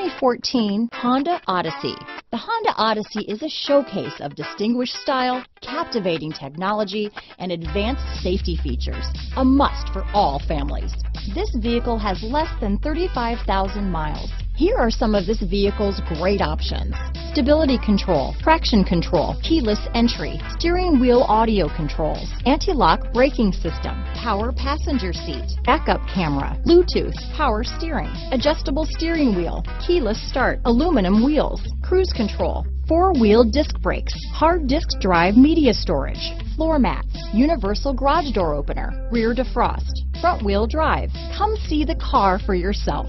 2014 Honda Odyssey. The Honda Odyssey is a showcase of distinguished style, captivating technology, and advanced safety features. A must for all families. This vehicle has less than 35,000 miles. Here are some of this vehicle's great options. Stability control, traction control, keyless entry, steering wheel audio controls, anti-lock braking system, power passenger seat, backup camera, Bluetooth, power steering, adjustable steering wheel, keyless start, aluminum wheels, cruise control, four-wheel disc brakes, hard disk drive media storage, floor mats, universal garage door opener, rear defrost, front wheel drive. Come see the car for yourself.